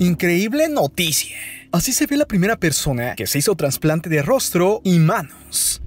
Increíble noticia. Así se ve la primera persona que se hizo trasplante de rostro y manos.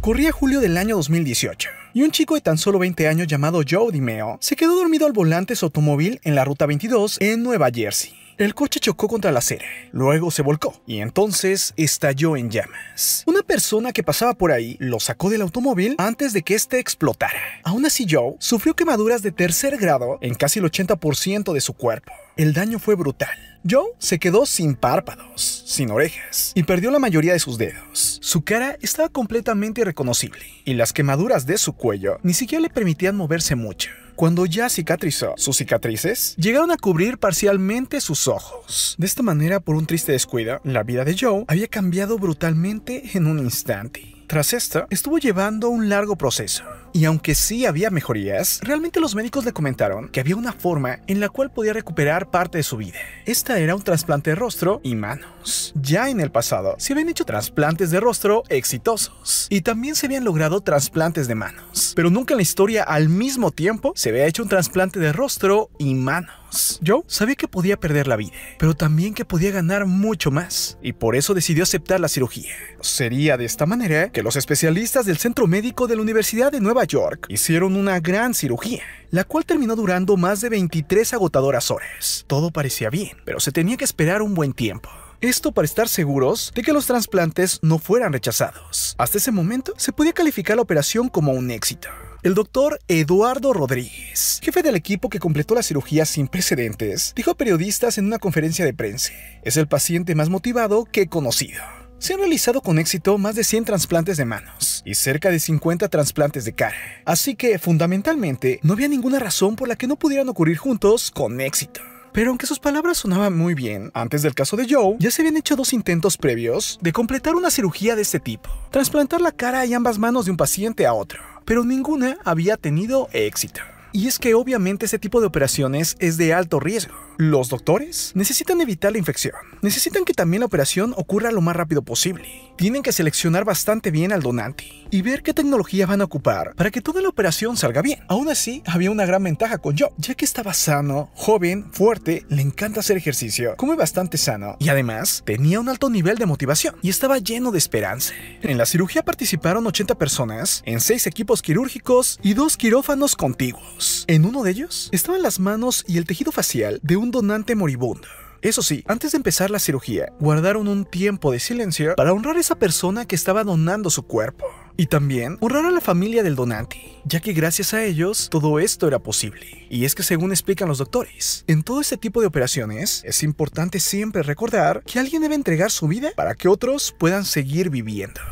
Corría julio del año 2018 y un chico de tan solo 20 años llamado Joe DiMeo se quedó dormido al volante de su automóvil en la ruta 22 en Nueva Jersey. El coche chocó contra la acera, luego se volcó y entonces estalló en llamas. Una persona que pasaba por ahí lo sacó del automóvil antes de que éste explotara. Aún así, Joe sufrió quemaduras de tercer grado en casi el 80% de su cuerpo. El daño fue brutal. Joe se quedó sin párpados, sin orejas, y perdió la mayoría de sus dedos. Su cara estaba completamente irreconocible, y las quemaduras de su cuello ni siquiera le permitían moverse mucho. Cuando ya cicatrizó, sus cicatrices llegaron a cubrir parcialmente sus ojos. De esta manera, por un triste descuido, la vida de Joe había cambiado brutalmente en un instante. Tras esto, estuvo llevando un largo proceso. Y aunque sí había mejorías, realmente los médicos le comentaron que había una forma en la cual podía recuperar parte de su vida. Esta era un trasplante de rostro y manos. Ya en el pasado se habían hecho trasplantes de rostro exitosos y también se habían logrado trasplantes de manos, pero nunca en la historia al mismo tiempo se había hecho un trasplante de rostro y manos. Joe sabía que podía perder la vida, pero también que podía ganar mucho más, y por eso decidió aceptar la cirugía. Sería de esta manera que los especialistas del Centro Médico de la Universidad de Nueva York hicieron una gran cirugía, la cual terminó durando más de 23 agotadoras horas. Todo parecía bien, pero se tenía que esperar un buen tiempo. Esto para estar seguros de que los trasplantes no fueran rechazados. Hasta ese momento se podía calificar la operación como un éxito. El doctor Eduardo Rodríguez, jefe del equipo que completó la cirugía sin precedentes, dijo a periodistas en una conferencia de prensa, es el paciente más motivado que he conocido. Se han realizado con éxito más de 100 trasplantes de manos y cerca de 50 trasplantes de cara, así que fundamentalmente no había ninguna razón por la que no pudieran ocurrir juntos con éxito. Pero aunque sus palabras sonaban muy bien, antes del caso de Joe, ya se habían hecho dos intentos previos de completar una cirugía de este tipo, trasplantar la cara y ambas manos de un paciente a otro, pero ninguna había tenido éxito. Y es que obviamente este tipo de operaciones es de alto riesgo. Los doctores necesitan evitar la infección. Necesitan que también la operación ocurra lo más rápido posible. Tienen que seleccionar bastante bien al donante y ver qué tecnología van a ocupar para que toda la operación salga bien. Aún así, había una gran ventaja con Joe, ya que estaba sano, joven, fuerte, le encanta hacer ejercicio, come bastante sano y además tenía un alto nivel de motivación y estaba lleno de esperanza. En la cirugía participaron 80 personas en 6 equipos quirúrgicos y 2 quirófanos contiguos. En uno de ellos estaban las manos y el tejido facial de un donante moribundo. Eso sí, antes de empezar la cirugía, guardaron un tiempo de silencio para honrar a esa persona que estaba donando su cuerpo. Y también honrar a la familia del donante, ya que gracias a ellos todo esto era posible. Y es que según explican los doctores, en todo este tipo de operaciones es importante siempre recordar que alguien debe entregar su vida para que otros puedan seguir viviendo.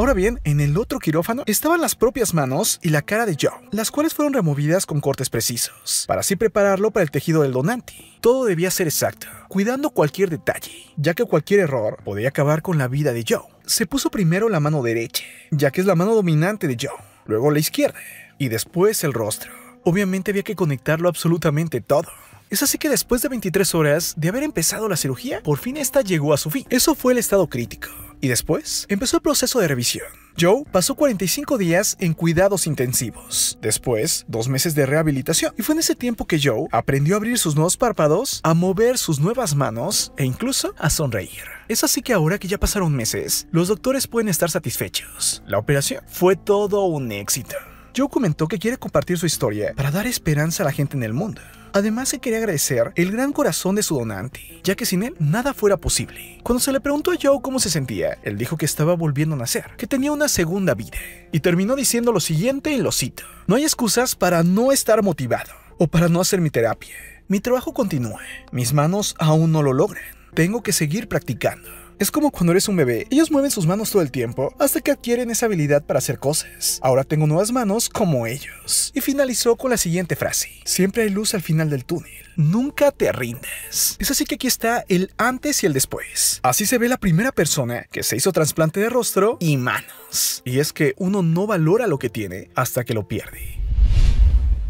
Ahora bien, en el otro quirófano estaban las propias manos y la cara de Joe, las cuales fueron removidas con cortes precisos, para así prepararlo para el tejido del donante. Todo debía ser exacto, cuidando cualquier detalle, ya que cualquier error podía acabar con la vida de Joe. Se puso primero la mano derecha, ya que es la mano dominante de Joe, luego la izquierda, y después el rostro. Obviamente había que conectarlo absolutamente todo. Es así que después de 23 horas de haber empezado la cirugía, por fin esta llegó a su fin. Eso fue el estado crítico. Y después empezó el proceso de revisión. Joe pasó 45 días en cuidados intensivos, después dos meses de rehabilitación, y fue en ese tiempo que Joe aprendió a abrir sus nuevos párpados, a mover sus nuevas manos e incluso a sonreír. Es así que ahora que ya pasaron meses, los doctores pueden estar satisfechos. La operación fue todo un éxito. Joe comentó que quiere compartir su historia para dar esperanza a la gente en el mundo. Además se quería agradecer el gran corazón de su donante, ya que sin él nada fuera posible. Cuando se le preguntó a Joe cómo se sentía, él dijo que estaba volviendo a nacer, que tenía una segunda vida, y terminó diciendo lo siguiente y lo cito. No hay excusas para no estar motivado o para no hacer mi terapia. Mi trabajo continúa, mis manos aún no lo logran. Tengo que seguir practicando. Es como cuando eres un bebé, ellos mueven sus manos todo el tiempo hasta que adquieren esa habilidad para hacer cosas. Ahora tengo nuevas manos como ellos. Y finalizó con la siguiente frase. Siempre hay luz al final del túnel. Nunca te rindes. Es así que aquí está el antes y el después. Así se ve la primera persona que se hizo trasplante de rostro y manos. Y es que uno no valora lo que tiene hasta que lo pierde.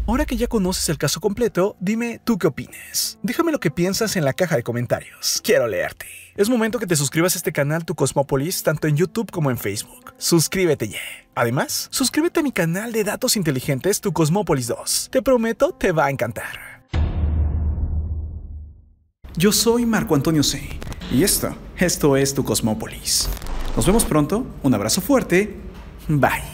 Ahora que ya conoces el caso completo, dime tú qué opinas. Déjame lo que piensas en la caja de comentarios. Quiero leerte. Es momento que te suscribas a este canal Tu Cosmópolis tanto en YouTube como en Facebook. Suscríbete ya. Además, suscríbete a mi canal de datos inteligentes Tu Cosmópolis 2. Te prometo, te va a encantar. Yo soy Marco Antonio C. Y esto, esto es tu Cosmópolis. Nos vemos pronto, un abrazo fuerte, bye.